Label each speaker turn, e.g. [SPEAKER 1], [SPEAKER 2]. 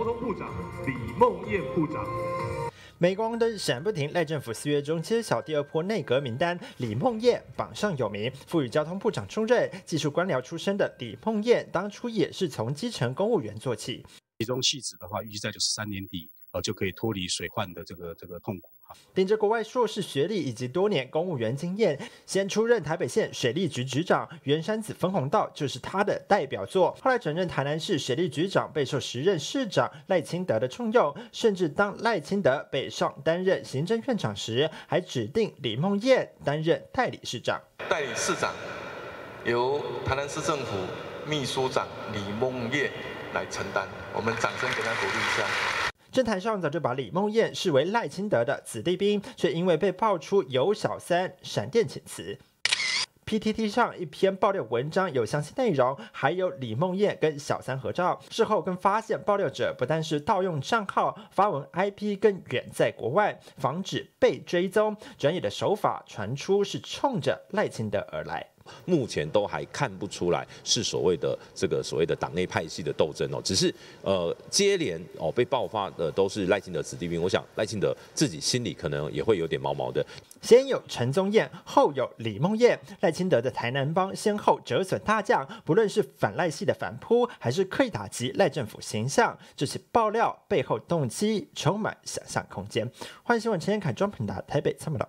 [SPEAKER 1] 业部长李梦燕部长。
[SPEAKER 2] 镁光灯闪不停，赖政府四月中揭晓第二波内阁名单，李梦燕榜上有名，赋予交通部长重任。技术官僚出身的李梦燕，当初也是从基层公务员做起。
[SPEAKER 3] 其中细致的话，预计在就是三年底，呃，就可以脱离水患的这个这个痛苦哈。
[SPEAKER 2] 凭着国外硕士学历以及多年公务员经验，先出任台北县水利局局长，圆山子分红道就是他的代表作。后来转任台南市水利局长，备受时任市长赖清德的重用，甚至当赖清德北上担任行政院长时，还指定李梦燕担任代理市长。
[SPEAKER 4] 代理市长由台南市政府秘书长李梦燕来承担，我们掌声给他鼓励一下。
[SPEAKER 2] 政坛上早就把李梦燕视为赖清德的子弟兵，却因为被爆出有小三，闪电请辞。PTT 上一篇爆料文章有详细内容，还有李梦燕跟小三合照。事后更发现，爆料者不但是盗用账号，发文 IP 更远在国外，防止被追踪。专业的手法传出是冲着赖清德而来。
[SPEAKER 5] 目前都还看不出来是所谓的这个所谓的党内派系的斗争哦，只是呃接连哦被爆发的都是赖清德子弟兵，我想赖清德自己心里可能也会有点毛毛的。
[SPEAKER 2] 先有陈宗彦，后有李梦燕，赖清德的台南帮先后折损大将，不论是反赖系的反扑，还是刻意打击赖政府形象，这些爆料背后动机充满想象空间。欢迎新闻陈彦凯庄平达台北参谋长。